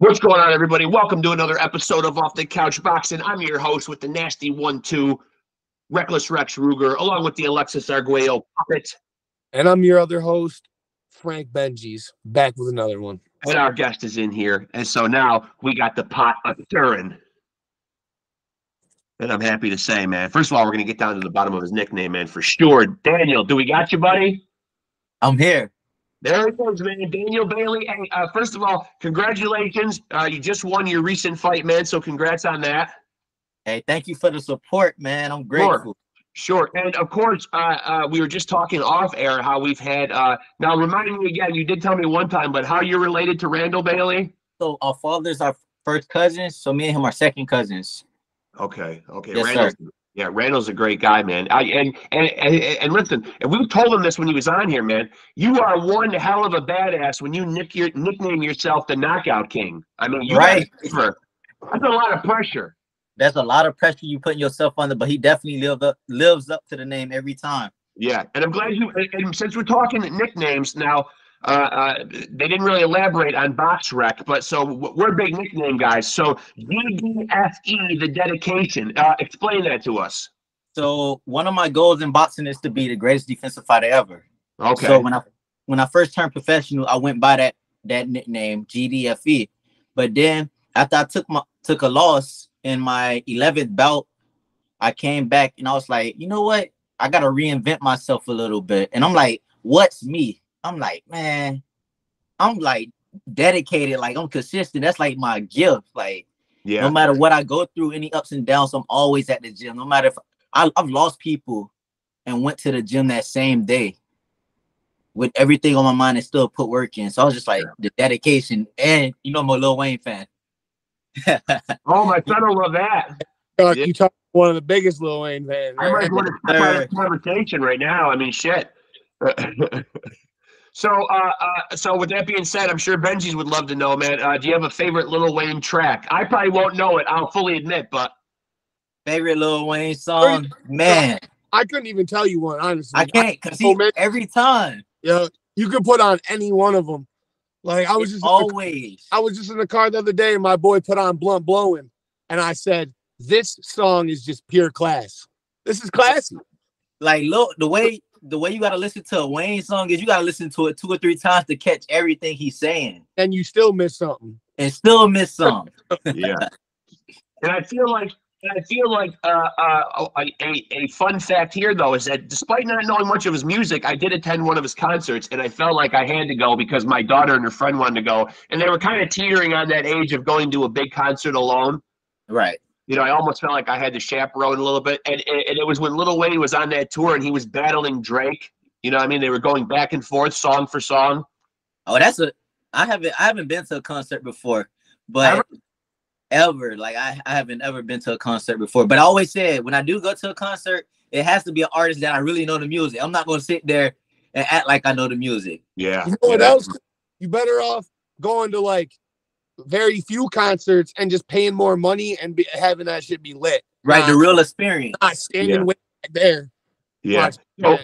What's going on, everybody? Welcome to another episode of Off the Couch Boxing. I'm your host with the nasty one-two, Reckless Rex Ruger, along with the Alexis Arguello puppet. And I'm your other host, Frank Benjis, back with another one. And our guest is in here. And so now we got the pot of stirring. And I'm happy to say, man, first of all, we're going to get down to the bottom of his nickname, man, for sure. Daniel, do we got you, buddy? I'm here. There it goes, man. Daniel Bailey. Hey, uh, first of all, congratulations. Uh, you just won your recent fight, man. So congrats on that. Hey, thank you for the support, man. I'm grateful. Sure. And of course, uh, uh, we were just talking off air how we've had. Uh, now, remind me again, you did tell me one time, but how you're related to Randall Bailey? So our fathers are first cousins, so me and him are second cousins. Okay. Okay. Yes, Randall's, yeah, Randall's a great guy, man. I, and, and and and listen, and we told him this when he was on here, man. You are one hell of a badass when you nick your nickname yourself the Knockout King. I mean, you Right. That's a lot of pressure. That's a lot of pressure you putting yourself under, but he definitely lived up lives up to the name every time. Yeah, and I'm glad you. And and since we're talking nicknames now, uh, uh, they didn't really elaborate on BoxRec, but so we're big nickname guys. So GDFE, the dedication. Uh, explain that to us. So one of my goals in boxing is to be the greatest defensive fighter ever. Okay. So when I when I first turned professional, I went by that that nickname GDFE. But then after I took my took a loss in my 11th bout, I came back and I was like, you know what? I gotta reinvent myself a little bit. And I'm like, what's me? I'm like, man, I'm like dedicated, like I'm consistent. That's like my gift. Like yeah. no matter what I go through, any ups and downs, I'm always at the gym. No matter if I, I've lost people and went to the gym that same day with everything on my mind and still put work in. So I was just like the dedication, and you know I'm a Lil Wayne fan. Oh, my son will love that. Uh, Yeah. You talk to one of the biggest Lil Wayne fans. I might right? want to step out of conversation right now. I mean, shit. so, uh, uh, so with that being said, I'm sure Benji's would love to know, man. Uh, do you have a favorite Little Wayne track? I probably won't know it. I'll fully admit, but Favorite Lil Wayne song, man. I couldn't even tell you one, honestly. I can't because Oh, he every time, Yeah, you could put on any one of them. Like I was it's just, in the- always. I was just in the car the other day, and my boy put on "Blunt Blowing," and I said, "This song is just pure class. This is classy." like look the way the way you gotta listen to a Wayne song is you gotta listen to it two or three times to catch everything he's saying And you still miss something. and still miss something. yeah. And I feel like, and I feel like uh, uh, a, a, a fun fact here though is that despite not knowing much of his music, I did attend one of his concerts, and I felt like I had to go because my daughter and her friend wanted to go, and they were kind of teetering on that age of going to a big concert alone. Right. You know, I almost felt like I had to chaperone a little bit, and and, and it was when Little Wayne was on that tour and he was battling Drake. You know, what I mean, they were going back and forth, song for song. Oh, that's a I haven't I haven't been to a concert before, but Ever? ever, like I, I haven't ever been to a concert before. But I always said when I do go to a concert, it has to be an artist that I really know the music. I'm not gonna sit there and act like I know the music. Yeah. You know what Yeah. else? You better off going to like very few concerts and just paying more money and be, having that shit be lit. Right, the real experience. Not standing Yeah. way back there. Yeah. So,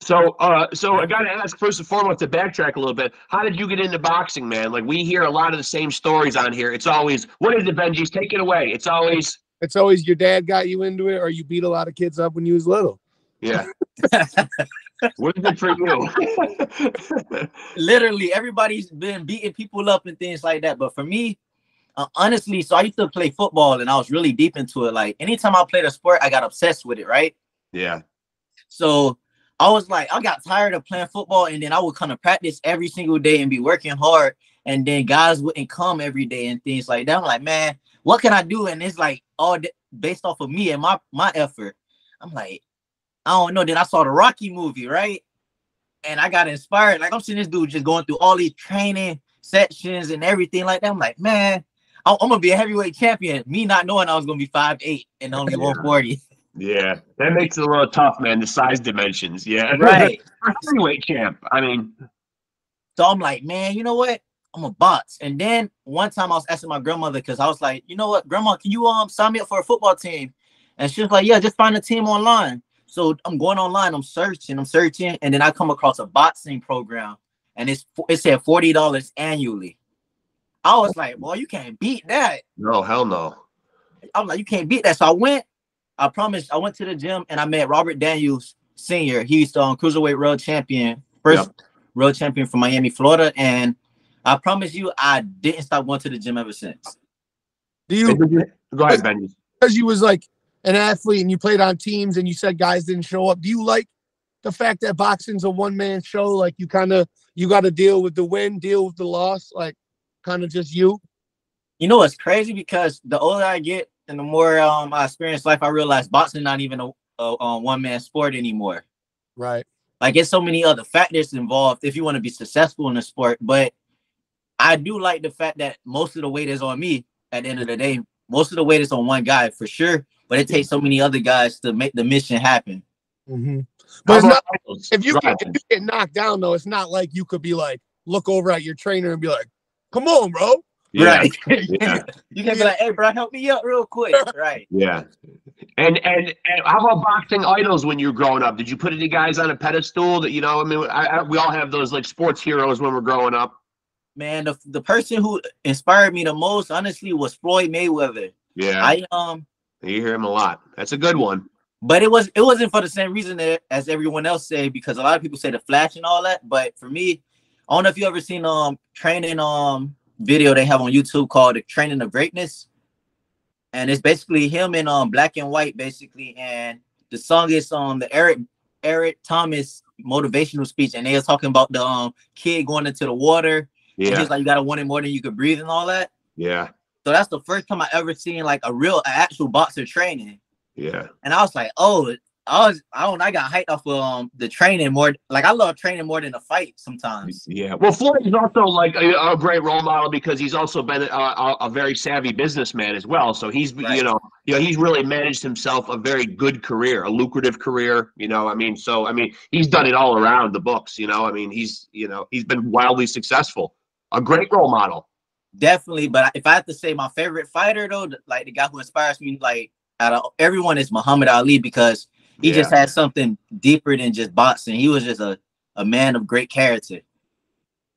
so, uh, so I got to ask first and foremost to backtrack a little bit. How did you get into boxing, man? Like we hear a lot of the same stories on here. It's always, what is it, Benji's? Take it away. It's always, It's always your dad got you into it, or you beat a lot of kids up when you was little. yeah. what is it for you? Literally, everybody's been beating people up and things like that. But for me, uh, honestly, so I used to play football and I was really deep into it. Like anytime I played a sport, I got obsessed with it, right? yeah. So I was like, I got tired of playing football, and then I would kind of practice every single day and be working hard. And then guys wouldn't come every day and things like that. I'm like, man, what can I do? And it's like all based off of me and my my effort. I'm like, I don't know. Then I saw the Rocky movie, right? And I got inspired. Like I'm seeing this dude just going through all these training sections and everything like that. I'm like, man, I'm, I'm gonna be a heavyweight champion. Me not knowing I was gonna be five eight and only Yeah. 140. Yeah. That makes it a little tough, man. The size dimensions. Yeah. Right. Heavyweight champ. I mean, So I'm like, man, you know what? I'm a box. And then one time I was asking my grandmother because I was like, you know what, grandma, can you um sign me up for a football team? And she was like, yeah, just find a team online. So I'm going online, I'm searching, I'm searching, and then I come across a boxing program, and it's it said forty dollars annually. I was like, boy, you can't beat that. No, hell no. I'm like, you can't beat that. So I went. I promised. I went to the gym and I met Robert Daniels Senior. He's the um, cruiserweight world champion, first world champion from Miami, Florida. And I promise you, I didn't stop going to the gym ever since. Do you Go ahead, Benny. because you was like an athlete and you played on teams and you said guys didn't show up? Do you like the fact that boxing's a one man show? Like you kind of you got to deal with the win, deal with the loss, like kind of just you. You know what's crazy? Because the older I get and the more um I experience life, I realize boxing not even a, a, a one man sport anymore. Right. Like it's so many other factors involved if you want to be successful in the sport. But I do like the fact that most of the weight is on me at the end of the day. Most of the weight is on one guy for sure, but it takes so many other guys to make the mission happen. Mm-hmm. But it's not if you Go get, if you get knocked down though, it's not like you could be like look over at your trainer and be like, "Come on, bro." Yeah, Right. yeah, you can be like, hey bro, help me up real quick. right. yeah. And, and and how about boxing idols when you were growing up? Did you put any guys on a pedestal that you know? I mean, I, I, we all have those like sports heroes when we're growing up. Man, the, the person who inspired me the most, honestly, was Floyd Mayweather. Yeah, I um you hear him a lot. That's a good one. but it was it wasn't for the same reason that, as everyone else say because a lot of people say the flash and all that. But for me i don't know if you ever seen um training um video they have on youtube called the training of greatness. And it's basically him in um black and white basically. And the song is um the eric eric thomas motivational speech. And they was talking about the um kid going into the water. And Yeah, he's like you gotta want it more than you could breathe and all that. Yeah, so that's the first time i ever seen like a real actual boxer training yeah. and I was like, oh, I was I don't I got hyped off of um the training more. Like I love training more than a fight sometimes. Yeah, well, Floyd is also like a, a great role model because he's also been a, a, a very savvy businessman as well. So he's, Right. you know, you know, he's really managed himself a very good career, a lucrative career. You know, I mean, so I mean, he's done it all around the books. You know, I mean, he's, you know, he's been wildly successful. A great role model. Definitely, but if I have to say my favorite fighter though, like the guy who inspires me, like out of everyone is Muhammad Ali because he just had something deeper than just boxing. He was just a, a man of great character.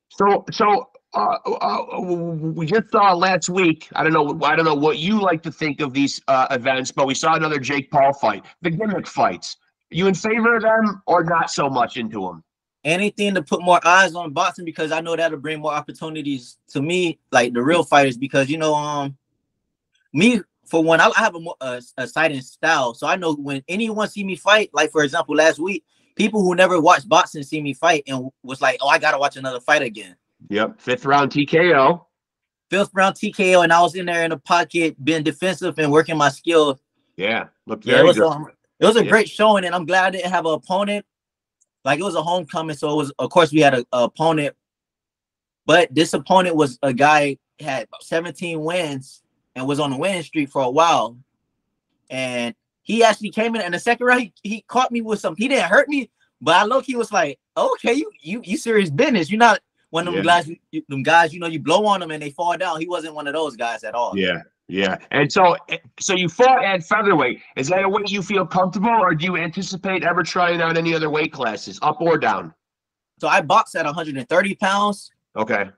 So, so uh, uh, we just saw last week. I don't know. I don't know what you like to think of these uh, events, but we saw another Jake Paul fight. The gimmick fights. You in favor of them or not so much into them? Anything to put more eyes on boxing because I know that'll bring more opportunities to me, like the real fighters. Because you know, um, me for one, I I have a more a, a fighting style, so I know when anyone see me fight. Like for example, last week, people who never watched boxing see me fight and was like, "Oh, I gotta watch another fight again." Yep. Fifth round TKO. Fifth round TKO, and I was in there in the pocket, being defensive and working my skill. Yeah. Looked Yeah, it very was good. um, it was a Yeah. great showing, and I'm glad I didn't have an opponent. Like it was a homecoming, so it was of course we had a, opponent, but this opponent was a guy had 17 wins and was on the winning streak for a while, and he actually came in and the second round. He, he caught me with some. He didn't hurt me, but I look he was like, okay, you you you serious business. You're not one of them Yeah. guys. You, you- them guys, you know, you blow on them and they fall down. He wasn't one of those guys at all. Yeah. Yeah. And so, so you fought at featherweight. Is that a weight you feel comfortable, or do you anticipate ever trying out any other weight classes, up or down? So I boxed at 130 pounds. Okay.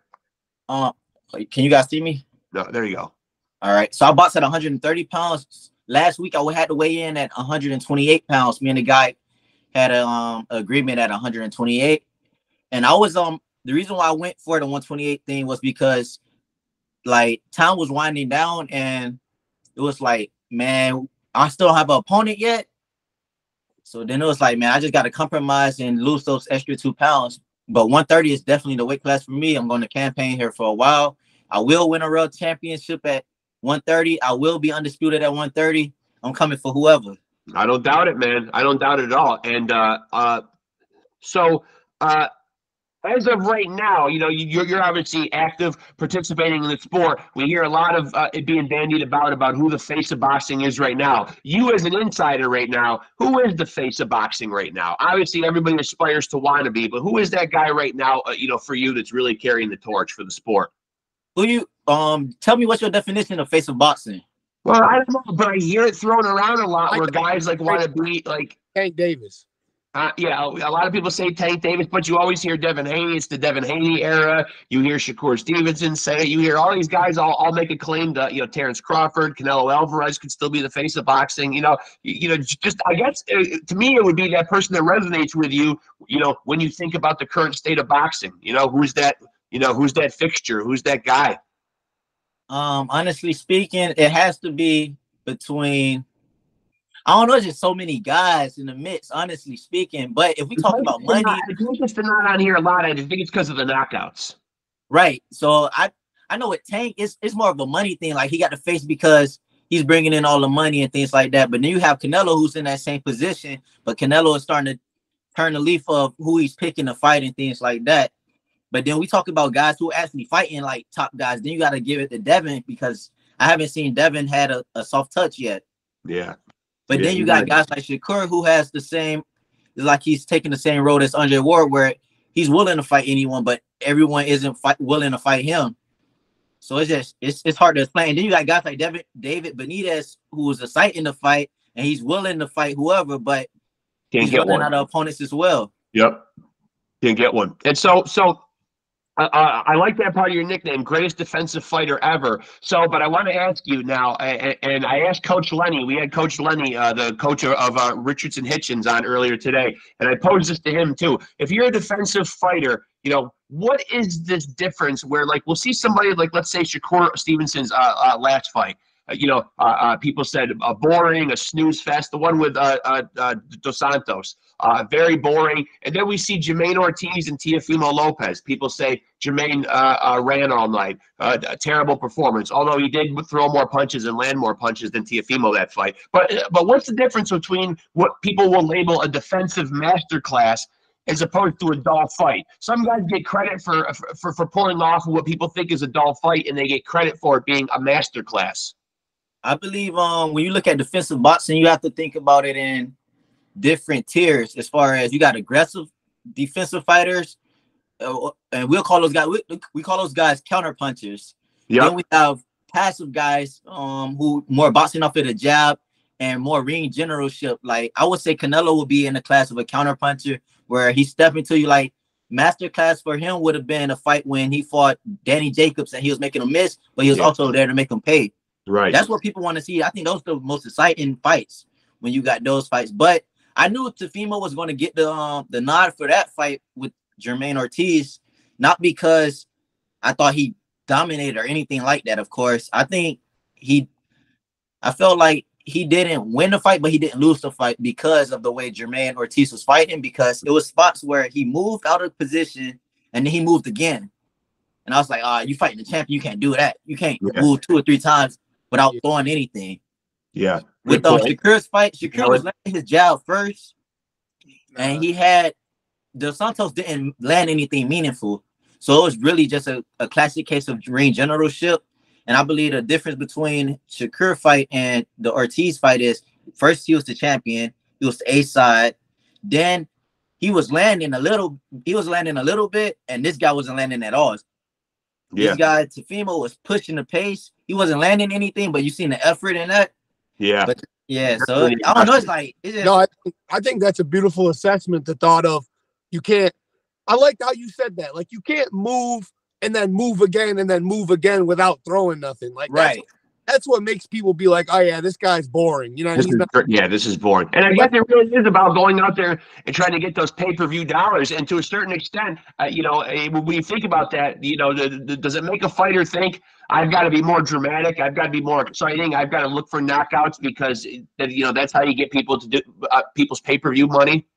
Uh, can you guys see me? No, there you go. All right. So I boxed at 130 pounds. Last week I had to weigh in at 128 pounds. Me and the guy had a um agreement at 128. And I was um the reason why I went for the 128 thing was because like time was winding down and it was like, man, I still have an opponent yet. So then it was like, man, I just got to compromise and lose those extra two pounds. But 130 is definitely the weight class for me. I'm going to campaign here for a while. I will win a world championship at 130. I will be undisputed at 130. I'm coming for whoever. I don't doubt it, man. I don't doubt it at all. And uh, uh, so, uh, as of right now, you know, you- you're, you're obviously active, participating in the sport. We hear a lot of uh, it being bandied about about who the face of boxing is right now. You, as an insider right now, who is the face of boxing right now? Obviously, everybody aspires to want to be, but who is that guy right now? Uh, you know, for you, that's really carrying the torch for the sport. Who you um tell me what's your definition of face of boxing? Well, I don't know, but I hear it thrown around a lot where guys like want to be like Tank Davis. Uh, yeah, a lot of people say Tank Davis, but you always hear Devin Haney. It's the Devin Haney era. You hear Shakur Stevenson say it. You hear all these guys all, all make a claim to, you know, Terrence Crawford, Canelo Alvarez could still be the face of boxing. You know, you, you know, just I guess uh, to me it would be that person that resonates with you. You know, when you think about the current state of boxing. You know, who's that? You know, who's that fixture? Who's that guy? Um, honestly speaking, it has to be between I don't know, there's just so many guys in the mix, honestly speaking. But if we talk about money, I think it's not on here a lot. I think it's because of the knockouts. Right. So I I know with Tank, it's it's more of a money thing. Like he got the face because he's bringing in all the money and things like that. But then you have Canelo who's in that same position, but Canelo is starting to turn the leaf of who he's picking to fight and things like that. But then we talk about guys who are actually fighting like top guys. Then you got to give it to Devin because I haven't seen Devin had a, a soft touch yet. Yeah. But yeah, then you got guys like Shakur who has the same, like he's taking the same road as Andre Ward, where he's willing to fight anyone, but everyone isn't fight, willing to fight him. So it's just it's it's hard to explain. And then you got guys like David David Benavidez, who was a sight in the fight, and he's willing to fight whoever, but can't he's get one out of opponents as well. Yep, can't get one. And so so uh, I like that part of your nickname, greatest defensive fighter ever. So, but I want to ask you now, and, and I asked Coach Lenny. We had Coach Lenny, uh, the coach of uh, Richardson Hitchins, on earlier today, and I posed this to him too. If you're a defensive fighter, you know what is this difference? Where like we'll see somebody like let's say Shakur Stevenson's uh, uh, last fight. Uh, you know, uh, uh, people said a boring, a snooze fest. The one with uh, uh, Dos Santos, very boring. And then we see Jamaine Ortiz and Teofimo Lopez. People say Jamaine ran all night. a terrible performance, although he did throw more punches and land more punches than Teofimo that fight. But but what's the difference between what people will label a defensive masterclass as opposed to a dull fight. Some guys get credit for, for for pulling off what people think is a dull fight, and they get credit for it being a masterclass. I believe um when you look at defensive boxing, you have to think about it in different tiers. As far as you got aggressive defensive fighters, uh, and we'll call those guys we, we call those guys counter punchers. Yeah. Then we have passive guys um who more boxing off of the jab and more ring generalship. Like I would say Canelo would be in the class of a counter puncher where he's stepping to you like master class for him would have been a fight when he fought Danny Jacobs and he was making a miss, but he was yeah. also there to make him pay. Right. That's what people want to see. I think those are the most exciting fights when you got those fights. But I knew Teofimo was going to get the um, the nod for that fight with Jamaine Ortiz, not because I thought he dominated or anything like that. Of course, I think he. I felt like he didn't win the fight, but he didn't lose the fight because of the way Jamaine Ortiz was fighting. Because it was spots where he moved out of position and then he moved again. And I was like, "Ah, oh, you fighting the champion? You can't do that. You can't yeah. move two or three times without throwing anything. Yeah. With um, Shakur's fight, Shakur was landing his jab first, and he had the Santos didn't land anything meaningful. So it was really just a, a classic case of ring generalship. And I believe the difference between Shakur fight and the Ortiz fight is first he was the champion, he was the A side. Then he was landing a little, he was landing a little bit, and this guy wasn't landing at all. Yeah. This guy Teofimo was pushing the pace. He wasn't landing anything, but you seen the effort in that. Yeah. But yeah, so I don't know. It's like it's just, no. I think, I think that's a beautiful assessment. The thought of you can't. I like how you said that. Like you can't move and then move again and then move again without throwing nothing. Like right that's what makes people be like, oh yeah, this guy's boring. You know, this is, not- yeah, this is boring. And I guess it really is about going out there and trying to get those pay per view dollars. And to a certain extent, uh, you know, uh, when you think about that, you know, the, the, does it make a fighter think I've got to be more dramatic? I've got to be more exciting. I've got to look for knockouts because you know that's how you get people to do uh, people's pay per view money.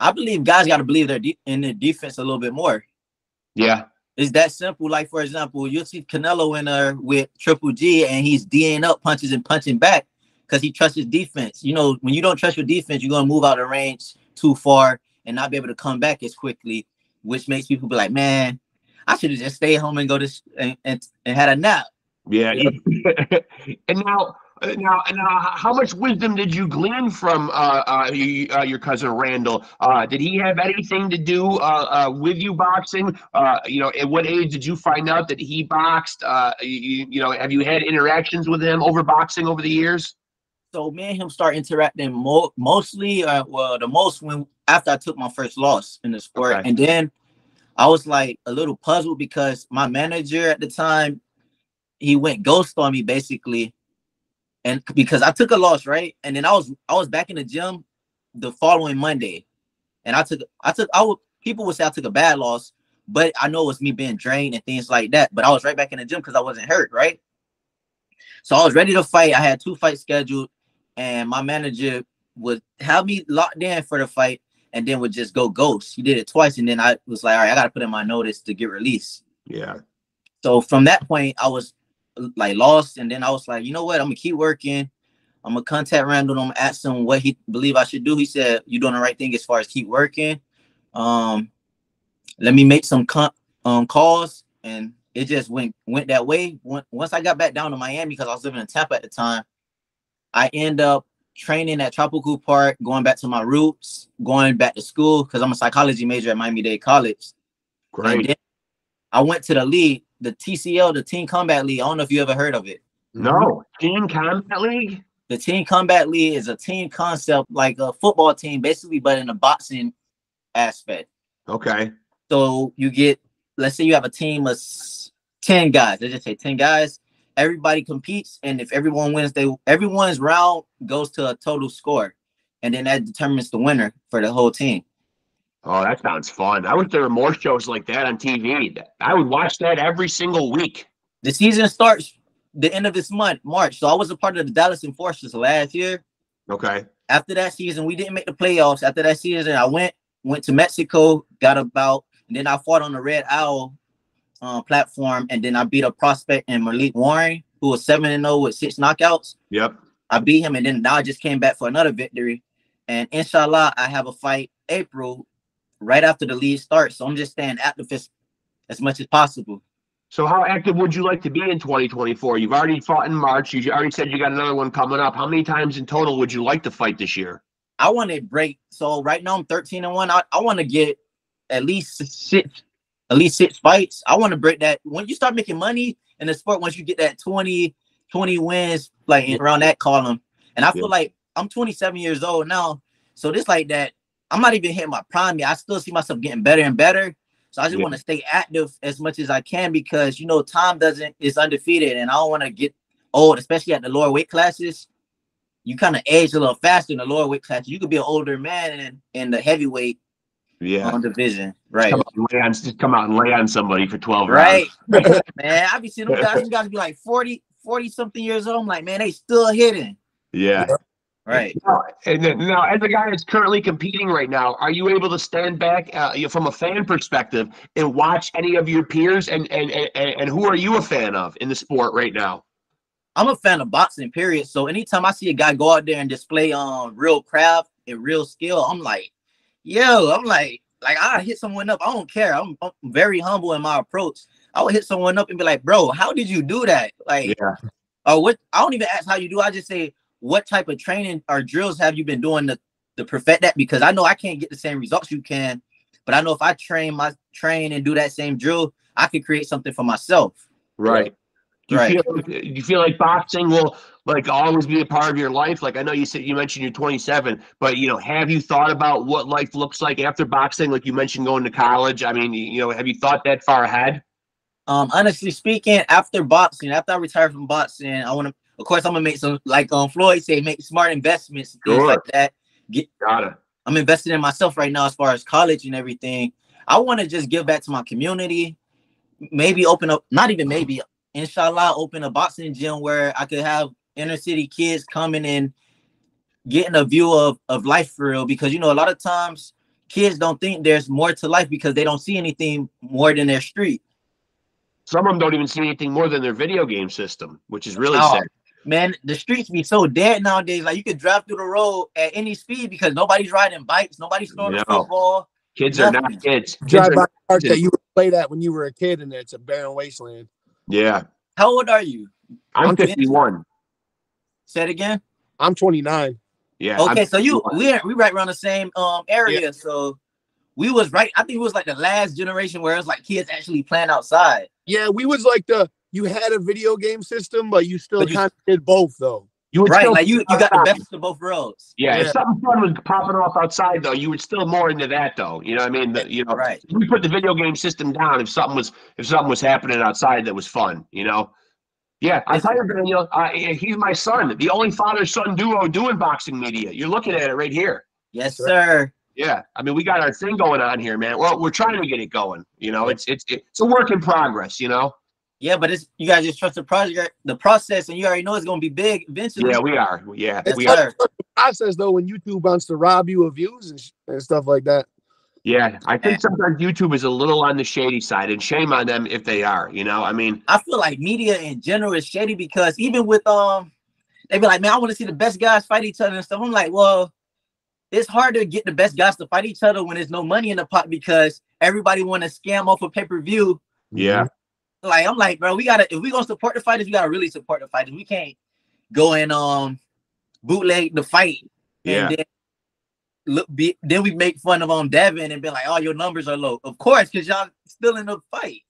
I believe guys got to believe their de- in their defense a little bit more. Yeah, it's that simple. Like for example, you'll see Canelo in there with Triple G, and he's D'ing up punches and punching back because he trusts his defense. You know, when you don't trust your defense, you're gonna move out of range too far and not be able to come back as quickly, which makes people be like, "Man, I should have just stayed home and go to and, and, and had a nap." Yeah, and now now, now, how much wisdom did you glean from uh, uh, you, uh, your cousin Randall? Uh, did he have anything to do uh, with you boxing? you know, at what age did you find out that he boxed? You, you, know, have you had interactions with him over boxing over the years? So me and him start interacting mo- mostly, well, the most when after I took my first loss in the sport, Okay. and then I was like a little puzzled because my manager at the time he went ghost on me basically, and because I took a loss, right, and then I was I was back in the gym the following Monday, and I took I took I would people would say I took a bad loss, but I know it was me being drained and things like that. But I was right back in the gym because I wasn't hurt, right? So I was ready to fight. I had two fights scheduled, and my manager would have me locked in for the fight and then would just go ghost. He did it twice, and then I was like, all right, I gotta put in my notice to get released. Yeah. So from that point, I was like lost, and then I was like, you know what? I'm gonna keep working. I'm gonna contact Randall. I'm gonna ask him what he believe I should do. He said, "You're doing the right thing as far as keep working." Um, let me make some con- um calls, and it just went went that way. Once I got back down to Miami because I was living in Tampa at the time, I end up training at Tropical Park, going back to my roots, going back to school because I'm a psychology major at Miami Dade College. Great. I went to the league, the TCL, the Team Combat League. I don't know if you ever heard of it. No. Team Combat League? The Team Combat League is a team concept like a football team, basically, but in a boxing aspect. Okay. So you get, let's say you have a team of 10 guys. Let's just say 10 guys. Everybody competes, and if everyone wins, they everyone's round goes to a total score. And then that determines the winner for the whole team. Oh, that sounds fun. I wish there were more shows like that on TV. I would watch that every single week. The season starts the end of this month, March. So I was a part of the Dallas Enforcers last year. Okay. after that season, we didn't make the playoffs. After that season, I went went to Mexico, got about, and then I fought on the Red Owl uh, platform, and then I beat a prospect in Malik Warren, who was seven and zero with six knockouts. Yep. I beat him, and then now I just came back for another victory. And inshallah, I have a fight April, right after the league starts. So I'm just staying active as, as much as possible. So how active would you like to be in 2024? You've already fought in March. You already said you got another one coming up. How many times in total would you like to fight this year? I want to break. So right now I'm 13 and one. I, I want to get at least six, at least six fights. I want to break that. When you start making money in the sport, once you get that 20, 20 wins, like in- around that column, and I feel Yeah. like I'm 27 years old now. So this like that, I'm not even hitting my prime yet. I still see myself getting better and better. So I just Yeah. want to stay active as much as I can because you know time doesn't is undefeated, and I don't want to get old, especially at the lower weight classes you kind of age a little faster in the lower weight classes. You could be an older man in, in the heavyweight Yeah. um, division. Right. Come out and lay on, just come out and lay on somebody for 12 Right. rounds. man, I be seeing them guys, them guys be like 40, 40 something years old. I'm like, man, they still hitting. Yeah. Right. Now, and then, now, as a guy that's currently competing right now, are you able to stand back uh, you from a fan perspective and watch any of your peers? And, and and and who are you a fan of in the sport right now? I'm a fan of boxing, period. So anytime I see a guy go out there and display um real craft and real skill, I'm like, yo, I'm like, like I hit someone up. I don't care. I'm, I'm very humble in my approach. I would hit someone up and be like, bro, how did you do that? Like, Yeah. or what? I don't even ask how you do. I just say, what type of training or drills have you been doing to to perfect that? Because I know I can't get the same results you can, but I know if I train my train and do that same drill, I could create something for myself. Right. Do you Right. feel do you feel like boxing will like always be a part of your life? Like I know you said you mentioned you're 27, but you know, have you thought about what life looks like after boxing? Like you mentioned going to college. I mean, you know, have you thought that far ahead? Um, honestly speaking, after boxing, after I retire from boxing, I want to, of course, I'm gonna make some, like um Floyd say, make smart investments, things Sure. like that. Get, Gotta. I'm investing in myself right now as far as college and everything. I want to just give back to my community. Maybe open up, not even maybe, inshallah, open a boxing gym where I could have inner city kids coming and getting a view of of life for real. Because you know, a lot of times kids don't think there's more to life because they don't see anything more than their street. Some of them don't even see anything more than their video game system, which is really Oh, sad. Man, the streets be so dead nowadays. Like you could drive through the road at any speed because nobody's riding bikes, nobody's throwing the No. football. Kids are not kids. Kids Drive by not- park that you played at when you were a kid, and it's a barren wasteland. yeah. How old are you? I'm I'm 51. Say it again. I'm 29. Yeah. I'm Okay, so you 51. we we right around the same um area. So we was right. I think it was like the last generation where it's like kids actually playing outside. Yeah, we was like the you had a video game system, but you still But you- kind of did both though. You would Right, still like you, you got the best of both worlds. Yeah, if something fun was popping off outside though, you would still more into that though. You know what I mean? The, you know, Right. we put the video game system down if something was if something was happening outside that was fun. You know. Yeah, I tell you, Daniel, uh, he's my son, the only father-son duo doing boxing media. You're looking at it right here. Yes, sir. Yeah, I mean, we got our thing going on here, man. Well, we're trying to get it going. You know, it's it's it's a work in progress. You know. Yeah, but it's you guys just trust the project, the process, and you already know it's gonna be big eventually. Yeah, we are. Yeah, It's we like- are. Sir. Process though when YouTube wants to rob you of views and, sh- and stuff like that. Yeah, I think sometimes YouTube is a little on the shady side, and shame on them if they are. You know, I mean, I feel like media in general is shady because even with um, they be like, man, I want to see the best guys fight each other and stuff. I'm like, well, it's hard to get the best guys to fight each other when there's no money in the pot because everybody want to scam off a pay per view. yeah. Like I'm like, bro, we gotta if we gonna support the fighters, we gotta really support the fighters. We can't go and um bootleg the fight Yeah. then look be, then we make fun of um Devin and be like, oh, your numbers are low. Of course, because y'all still in the fight.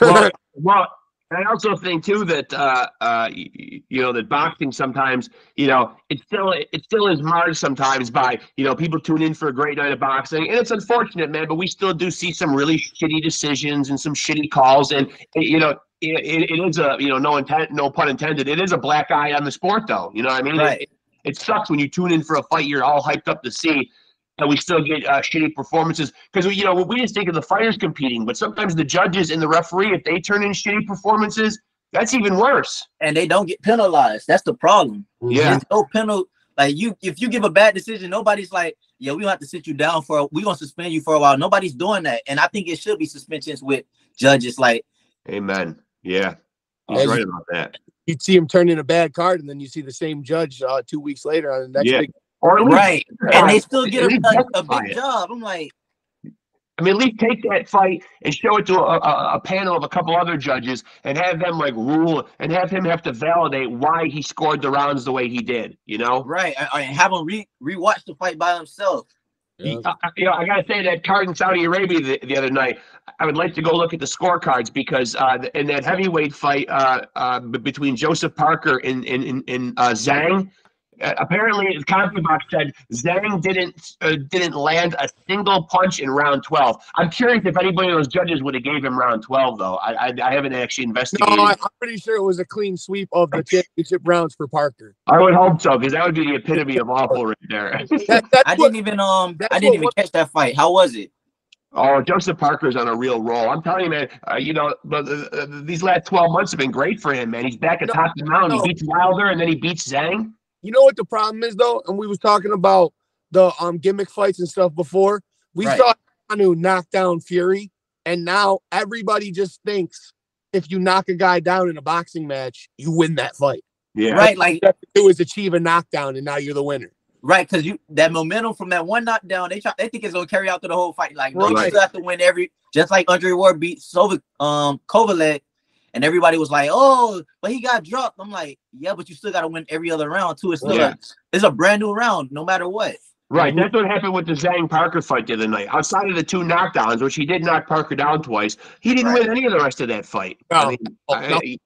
well, well, I also think too that uh, uh, you know that boxing sometimes you know it still it still is marred sometimes by you know people tune in for a great night of boxing and it's unfortunate, man. But we still do see some really shitty decisions and some shitty calls, and you know it, it, is a you know no intent, no pun intended. It is a black eye on the sport, though. You know what I mean? Right. It, it sucks when you tune in for a fight you're all hyped up to see. And we still get uh, shitty performances because you know we just think of the fighters competing, but sometimes the judges and the referee, if they turn in shitty performances, that's even worse. And they don't get penalized. That's the problem. Yeah. There's no penal. Like you, if you give a bad decision, nobody's like, "Yeah, we don't have to sit you down for. A, we gonna suspend you for a while." Nobody's doing that, and I think it should be suspensions with judges. Like, Amen. Yeah, he's Yeah, right you- about that. You'd see him turn in a bad card, and then you see the same judge uh, two weeks later on the next Yeah. big. Or at least, right, and they still get a, a, a big it. job. I'm like, I mean, at least take that fight and show it to a, a, a panel of a couple other judges and have them like rule and have him have to validate why he scored the rounds the way he did. You know. right, I, I have him re rewatch the fight by himself. Yeah. You know, I gotta say that card in Saudi Arabia the, the other night. I would like to go look at the scorecards because uh, in that heavyweight fight uh, uh, between Joseph Parker and and, and, and uh, Zhang, apparently CompuBox said Zhang didn't uh, didn't land a single punch in round twelve. I'm curious if anybody of those judges would have gave him round twelve though. I I, I haven't actually investigated. I, I'm pretty sure it was a clean sweep of the championship rounds for Parker. I would hope so because that would be the epitome of awful right there. That, I what, didn't even um, I didn't even one- catch that fight. How was it? Oh, Joseph Parker's on a real roll. I'm telling you, man. Uh, you know, but uh, uh, these last 12 months have been great for him, man. He's back atop No, the mountain. no. He beats Wilder, and then he beats Zhang. You know what the problem is though, and we was talking about the um gimmick fights and stuff before. We Right. saw Ngannou knock down Fury, and now everybody just thinks if you knock a guy down in a boxing match, you win that fight. Yeah, Right, like You have to do is achieve a knockdown, and now you're the winner. right, because you that momentum from that one knockdown, they try they think it's gonna carry out through the whole fight. Like, no, you still have to win every just like Andre Ward beat Sova um Kovalev, and everybody was like, Oh, but he got dropped. I'm like, yeah, but you still gotta win every other round too. It's still Yeah. a, it's a brand new round, no matter what. right. That's what happened with the Zhang Parker fight the other night. Outside of the two knockdowns, which he did knock Parker down twice, he didn't Right. win any of the rest of that fight. No. I mean, Oh, I- no. You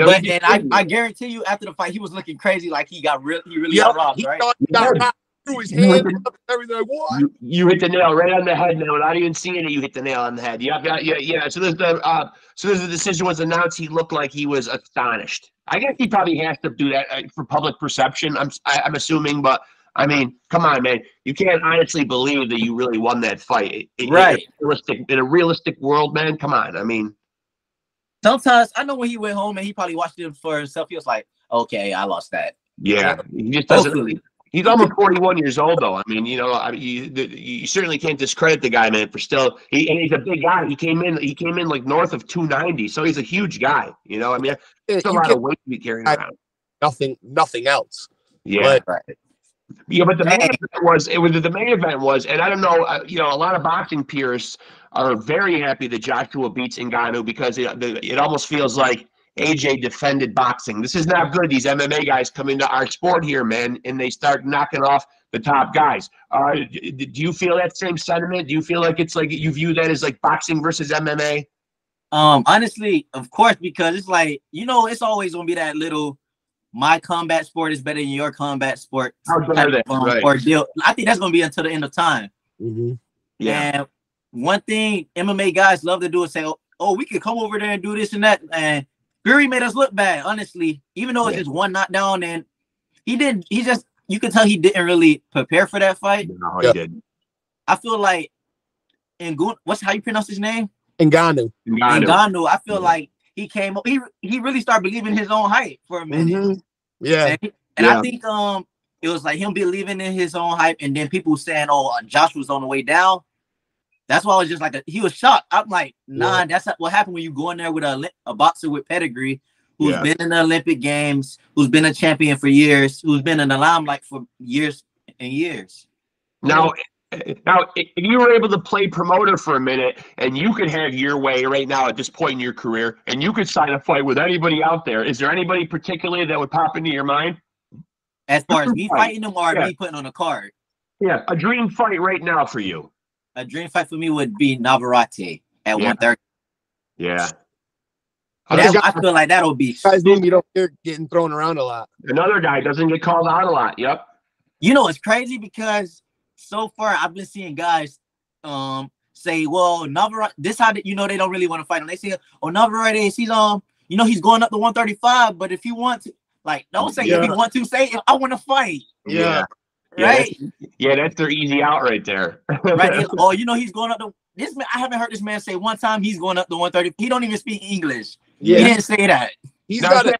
know, but he and I. I guarantee you after the fight, he was looking crazy, like he got real he really Yeah, got robbed, he right? he got Yeah. knocked through his You hand up and everything. Like, what? You, you hit the nail right on the head now, without even seeing it. You hit the nail on the head. Yeah, yeah, yeah. yeah. So there's the uh, so as the decision was announced, he looked like he was astonished. I guess he probably has to do that uh, for public perception. I'm I, I'm assuming, but I mean, come on, man. You can't honestly believe that you really won that fight. It- it- Right. In a realistic, in a realistic world, man. Come on. I mean, Sometimes I know when he went home and he probably watched it for himself, he was like, Okay, I lost that. yeah. He just doesn't. Hopefully. He's almost 41 years old, though. I mean, you know, I mean, you, the- you certainly can't discredit the guy, man. For still, he and he's a big guy. He came in, he came in like north of 290, so he's a huge guy. You know, I mean, it's a you lot get of weight to be carrying I- around. nothing, nothing else. Yeah, Right. yeah. But the main event was it was the main event was, and I don't know, uh, you know, a lot of boxing purists are very happy that Joshua beats Ngannou because it, the, it almost feels like AJ defended boxing. This is not good. These MMA guys come into our sport here, man, and they start knocking off the top guys. Uh, d- d- do you feel that same sentiment? Do you feel like it's like you view that as like boxing versus MMA? Um, honestly, of course, because it's like you know, it's always gonna be that little my combat sport is better than your combat sport. How type dare they? um, Right. ordeal. I think that's gonna be until the end of time. Mm-hmm. Yeah. And one thing MMA guys love to do is say, "Oh, oh, we could come over there and do this and that." And Fury made us look bad, honestly. Even though it's Yeah. just one knockdown, and he did. He just you could tell he didn't really prepare for that fight. No, Yeah. he did. I feel like in Gun, what's how you pronounce his name? Ngannou. Ngannou. Ngannou. I feel Yeah. like he came up. He he really started believing his own hype for a minute. Mhm. Yeah. And, and Yeah. I think um it was like him believing in his own hype, and then people saying, "Oh, uh, Josh was on the way down." That's why I was just like, a, he was shocked. I'm like, nah, that's not what happened when you go in there with a, a boxer with pedigree, who's Yeah. been in the Olympic Games, who's been a champion for years, who's been in the limelight for years and years. Now, now, if you were able to play promoter for a minute, and you could have your way right now at this point in your career, and you could sign a fight with anybody out there, is there anybody particularly that would pop into your mind? As far as me fighting them or Yeah. me putting on a card, Yeah, a dream fight right now for you. A dream fight for me would be Navarrete at Yeah. 130. Yeah. Other That- guy- I feel like that'll be guys name you don't hear getting thrown around a lot. Another guy doesn't get called out a lot. Yep. You know, it's crazy because so far I've been seeing guys um say, well, Navarrete, this how you know they don't really want to fight him. They say, oh, Navarrete, he's um, you know, he's going up to 135, but if you want to, like, don't say if Yeah. you want to, say I want to fight, Yeah. Yeah, right? that's- Yeah, that's their easy out right there. right? Oh, you know, he's going up to this man. I haven't heard this man say one time he's going up to 130. He don't even speak English. Yeah. He didn't say that. He's Now, got a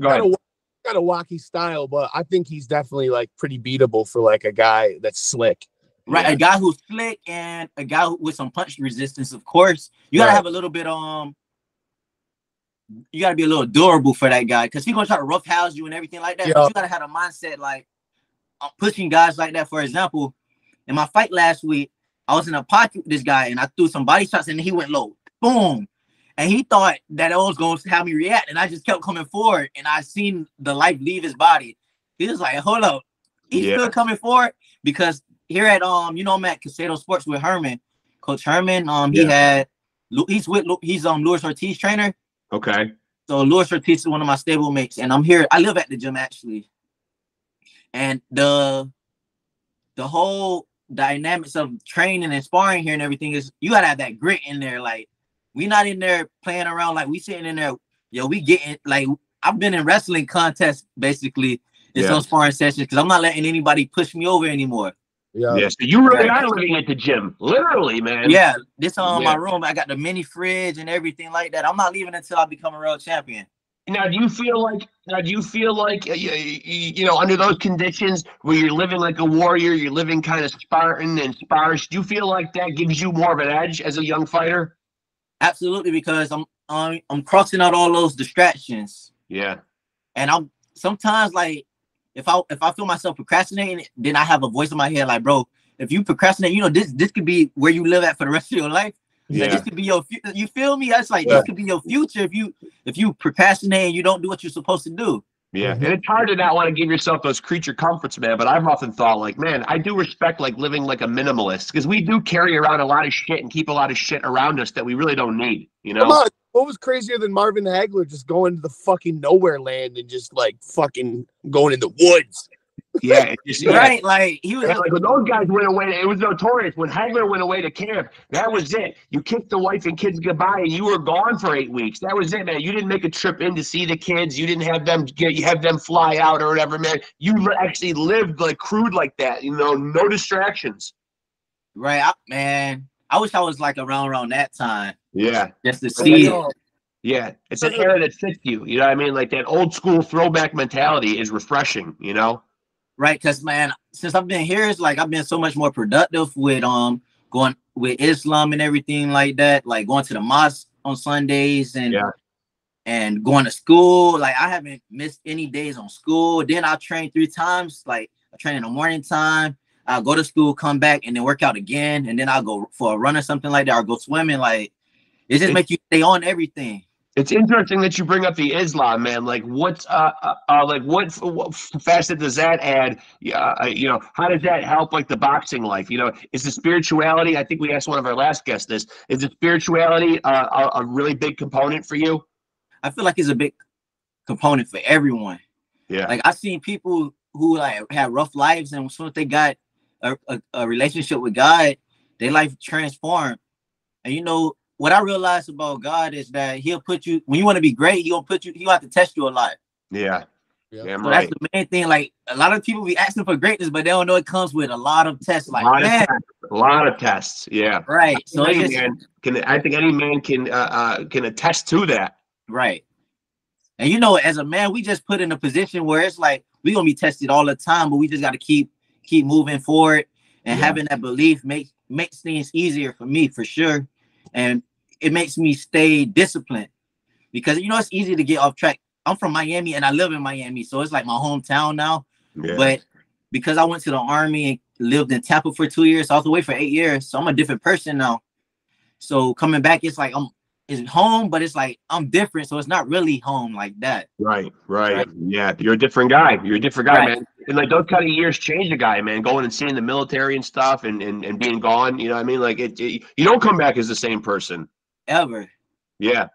Go got a got a wacky style, but I think he's definitely like pretty beatable for like a guy that's slick. Right, Yeah. a guy who's slick and a guy with some punch resistance. Of course, you gotta Right. have a little bit um. You gotta be a little durable for that guy because he's gonna try to roughhouse you and everything like that. Yeah. But you gotta have a mindset like I'm pushing guys like that. For example, in my fight last week, I was in a pocket with this guy and I threw some body shots and he went low, boom, and he thought that it was going to have me react, and I just kept coming forward, and I seen the life leave his body. He was like, "Hold up," he's Yeah. still coming forward because here at um, you know, I'm at Caicedo Sports with Herman, Coach Herman. Um, he Yeah. had he's with he's um Luis Ortiz trainer. Okay. So Luis Ortiz is one of my stable mates, and I'm here. I live at the gym actually, and the the whole dynamics of training and sparring here and everything is you gotta have that grit in there. Like we not in there playing around. Like we sitting in there, yo, we getting like I've been in wrestling contests basically in Yeah. some sparring sessions because I'm not letting anybody push me over anymore. Yeah. Yeah, so you really Right. are living at the gym, literally, man. Yeah, this um Yeah. my room. I got the mini fridge and everything like that. I'm not leaving until I become a real champion. Now, do you feel like now? Do you feel like uh, you, you know under those conditions where you're living like a warrior, you're living kind of Spartan and sparse? Do you feel like that gives you more of an edge as a young fighter? Absolutely, because I'm I'm, I'm crossing out all those distractions, Yeah, and I'm sometimes like if I if I feel myself procrastinating, then I have a voice in my head like, bro, if you procrastinate, you know this this could be where you live at for the rest of your life. Like, yeah, this could be your fu- you feel me? That's like Yeah. this could be your future if you if you procrastinate and you don't do what you're supposed to do. yeah. And it's hard to not want to give yourself those creature comforts, man. But I've often thought, like, man, I do respect like living like a minimalist because we do carry around a lot of shit and keep a lot of shit around us that we really don't need. You Come know? on. What was crazier than Marvin Hagler just going to the fucking nowhere land and just like fucking going in the woods? Yeah, just, yeah. Right? Like he was Yeah, like when those guys went away, it was notorious. When Hagler went away to camp, that was it. You kissed the wife and kids goodbye, and you were gone for eight weeks. That was it, man. You didn't make a trip in to see the kids. You didn't have them get you have them fly out or whatever, man. You actually lived like crude like that. You know, no distractions. right, I, man. I wish I was like around around that time Yeah, just to see. know. yeah. It's an era that fits you. You know what I mean? Like that old school throwback mentality is refreshing. You know? Right? Because man since i've been here it's like i've been so much more productive with um going with islam and everything like that like going to the mosque on sundays and Yeah. and going to school. Like i haven't missed any days on school. Then i train three times like i train in the morning time. I'll go to school come back and then work out again and then i'll go for a run or something like that or go swimming. Like it just It- make you stay on everything It's interesting that you bring up the Islam, man. Like, what's uh, uh, uh like what, what facet does that add? Yeah, uh, you know, how does that help like the boxing life? You know, is the spirituality? I think we asked one of our last guests this. Is the spirituality uh, a, a really big component for you? I feel like it's a big component for everyone Yeah. Like I've seen people who like had rough lives, and as soon as they got a, a, a relationship with God, their life transformed. And you know what I realized about God is that He'll put you when you want to be great. He'll put you. He'll have to test you a lot. Yeah. Yeah. So right. that's the main thing. Like a lot of people be asking for greatness, but they don't know it comes with a lot of tests. A Like lot of tests. A lot of tests. Yeah. right. So any just man can I think any man can uh, uh can attest to that. right. And you know, as a man, we just put in a position where it's like we're gonna be tested all the time, but we just got to keep keep moving forward and Yeah. having that belief makes makes things easier for me for sure, and it makes me stay disciplined because you know it's easy to get off track. I'm from Miami and I live in Miami, so it's like my hometown now. Yeah. But because I went to the army and lived in Tampa for two years, I was away for eight years, so I'm a different person now. So coming back, it's like I'm it's home, but it's like I'm different, so it's not really home like that. Right, right, Right. Yeah, you're a different guy. You're a different guy, Right. man. And like those kind of years change a guy, man. Going and seeing the military and stuff and, and, and being gone, you know what I mean? Like it, it you don't come back as the same person. Ever. Yeah.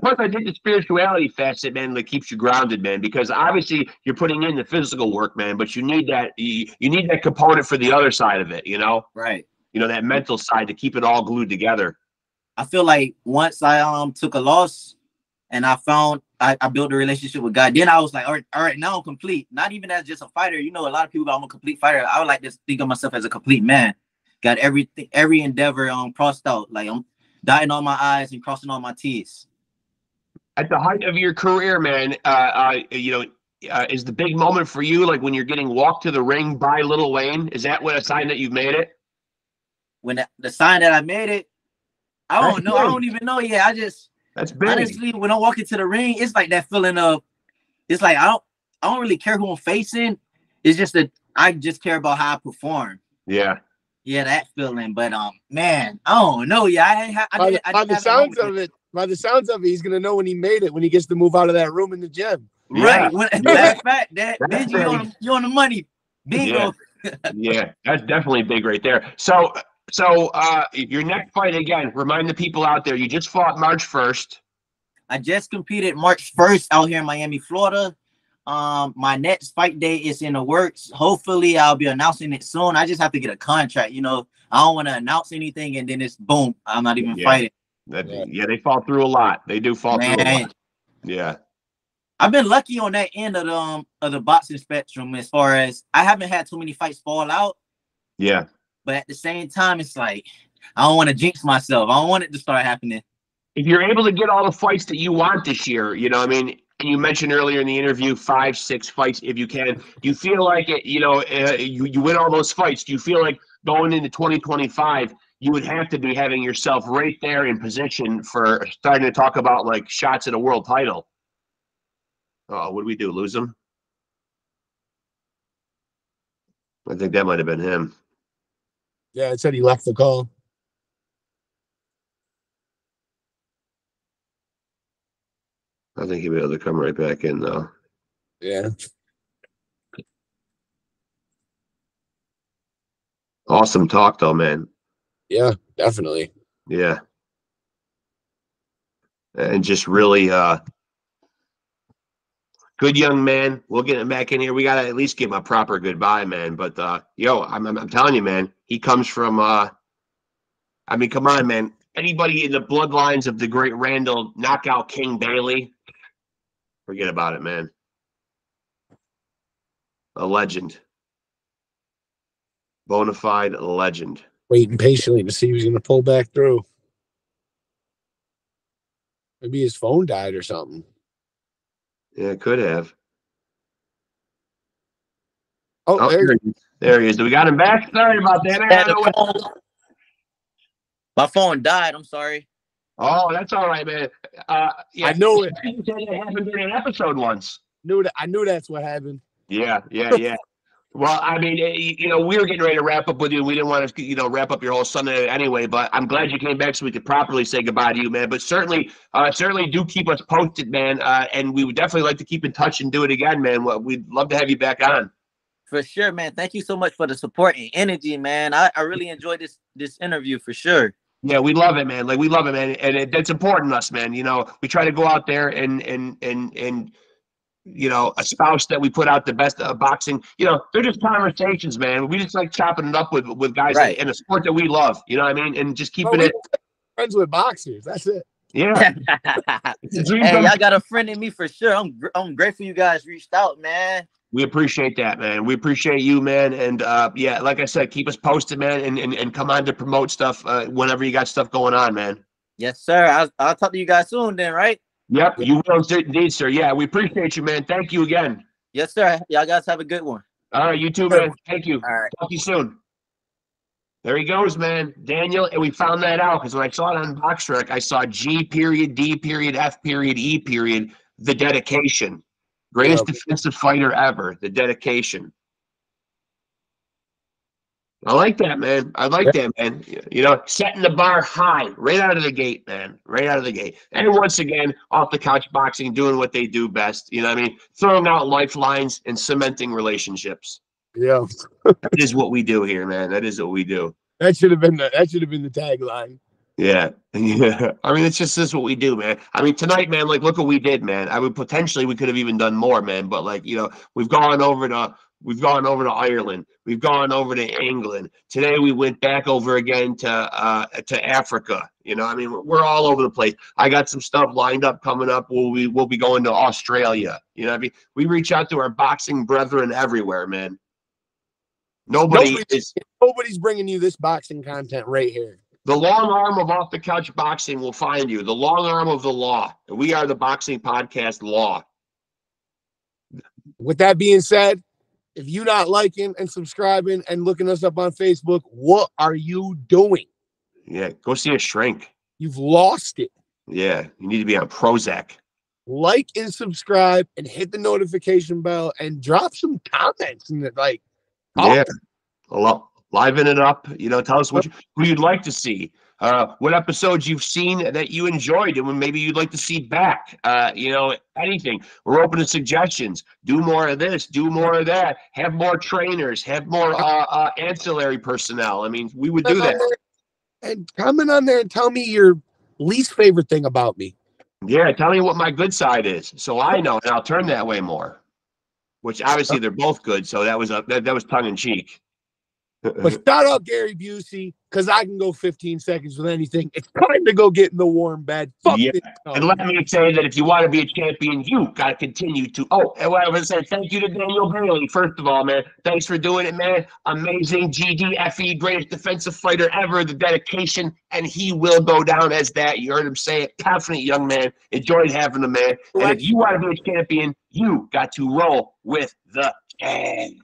Plus, I think the spirituality facet, man, that keeps you grounded, man. Because obviously you're putting in the physical work, man, but you need that you, you need that component for the other side of it, you know? Right. You know, that mental side to keep it all glued together. I feel like once I um took a loss and I found I, I built a relationship with God, then I was like, all right, all right, now I'm complete. Not even as just a fighter. You know, a lot of people, I'm a complete fighter. I would like to think of myself as a complete man. Got everything, every endeavor um crossed out. Like I'm dotting all my I's and crossing all my T's. At the height of your career, man, uh, uh you know, uh, is the big moment for you like when you're getting walked to the ring by Lil Wayne? Is that what a sign that you've made it? When the, the sign that I made it, I don't know. I don't even know. Yeah, I just That's big. honestly, when I walk into the ring, it's like that feeling of, it's like I don't, I don't really care who I'm facing. It's just that I just care about how I perform. yeah. Yeah, that feeling. But um, man, I don't know. Yeah, I ain't. ha- I By didn't, the, I by the have sounds of it, by the sounds of it, he's gonna know when he made it when he gets to move out of that room in the gym. Right. When, matter of fact, that That's Benji, you on, you on the money. Bingo. Yeah, that's definitely big right there. So, so uh, your next fight again. Remind the people out there. You just fought March first. I just competed March 1st out here in Miami, Florida. Um, my next fight day is in the works. Hopefully, I'll be announcing it soon. I just have to get a contract. You know, I don't want to announce anything and then it's boom. I'm not even Yeah. fighting. That, Yeah. yeah, they fall through a lot. They do fall through a lot. Yeah, I've been lucky on that end of the um of the boxing spectrum as far as I haven't had too many fights fall out, yeah, but at the same time, it's like I don't want to jinx myself. I don't want it to start happening. if you're able to get all the fights that you want this year, you know, I mean, and you mentioned earlier in the interview five, six fights if you can. Do you feel like it? You know, uh, you you win all those fights. Do you feel like going into 2025, you would have to be having yourself right there in position for starting to talk about like shots at a world title? Oh, what do we do? Lose him? I think that might have been him. Yeah, it said he left the call. I think he'll be able to come right back in though. Yeah. Awesome talk though, man. Yeah, definitely. Yeah. And just really uh good young man. We'll get him back in here. We gotta at least give him a proper goodbye, man. But uh yo, I'm I'm, I'm telling you, man, he comes from uh I mean, come on, man. Anybody in the bloodlines of the great Randall knockout King Bailey, forget about it, man. A legend. Bona fide legend. Waiting patiently to see who's gonna pull back through. Maybe his phone died or something. Yeah, it could have. Oh, Oh, there, there he is. There he is. Do we got him back? Sorry about that. I don't know what- My phone died. I'm sorry. Oh, that's all right, man. Uh, yeah, I know it. You said it happened during an episode once. knew that. I knew that's what happened. Yeah, yeah, yeah. well, I mean, eh, you you know, we were getting ready to wrap up with you. We didn't want to, you know, wrap up your whole Sunday anyway. But I'm glad you came back so we could properly say goodbye to you, man. But certainly, uh, certainly do keep us posted, man. Uh, and we would definitely like to keep in touch and do it again, man. We'd love to have you back on. For sure, man. Thank you so much for the support and energy, man. I, I really enjoyed this this interview for sure. Yeah, we love it, man. Like we love it, man, and it, that's important to us, man. You know, we try to go out there and and and and you know, a spouse that we put out the best of boxing. You know, they're just conversations, man. We just like chopping it up with with guys Right. in a sport that we love. You know what I mean? And just Well, keeping we it. friends with boxers. That's it. Yeah, it's hey, come y'all got a friend in me for sure. I'm I'm grateful you guys reached out, man. We appreciate that, man. We appreciate you, man. And uh, yeah, like I said, keep us posted, man, and, and, and come on to promote stuff uh, whenever you got stuff going on, man. Yes, sir. I'll, I'll talk to you guys soon then, right? Yep, you will indeed, sir. Yeah, we appreciate you, man. Thank you again. Yes, sir. Y'all guys have a good one. All right, you too, man. Thank you. All right. Talk to you soon. There he goes, man. Daniel, and we found that out because when I saw it on Box BoxRec, I saw G period, D period, F period, E period, the dedication. Greatest Yeah. defensive fighter ever, the dedication. I like that, man. I like that, man. You know, setting the bar high right out of the gate, man. Right out of the gate. And once again, off the couch boxing, doing what they do best. You know what I mean? Throwing out lifelines and cementing relationships. Yeah, That is what we do here, man. That is what we do. that should have been the that should have been the tagline. Yeah. Yeah. I mean, it's just this is what we do, man. I mean, tonight, man, like look what we did, man. I would potentially we could have even done more, man. But like, you know, we've gone over to we've gone over to Ireland, we've gone over to England. Today we went back over again to uh to Africa. You know, I mean, we're, we're all over the place. I got some stuff lined up coming up. We'll we we'll be going to Australia. You know, what I mean, we reach out to our boxing brethren everywhere, man. Nobody Nobody- is Nobody's bringing you this boxing content right here. The long arm of off the couch boxing will find you. The long arm of the law. We are the boxing podcast law. With that being said, if you're not liking and subscribing and looking us up on Facebook, what are you doing? Yeah, go see a shrink. You've lost it. Yeah, you need to be on Prozac. Like and subscribe and hit the notification bell and drop some comments and like. Yeah, a lot. Liven it up. You know, tell us what you, who you'd like to see. Uh, what episodes you've seen that you enjoyed and maybe you'd like to see back. Uh, you know, anything. We're open to suggestions. Do more of this. Do more of that. Have more trainers. Have more uh, uh, ancillary personnel. I mean, we would do that. and comment on there and tell me your least favorite thing about me. Yeah, tell me what my good side is, so I know, and I'll turn that way more. Which obviously they're both good, so that was a that, that was tongue in cheek. But shout out Gary Busey because I can go 15 seconds with anything. It's time to go get in the warm bed. Fuck Yeah, this and let me say that if you want to be a champion, you got to continue to. Oh, and what I was saying, thank you to Daniel Bailey. First of all, man, thanks for doing it, man. Amazing GDFE, greatest defensive fighter ever. The dedication, and he will go down as that. You heard him say it. Confident young man. Enjoyed having him, man. And if you want to be a champion, you got to roll with the champ.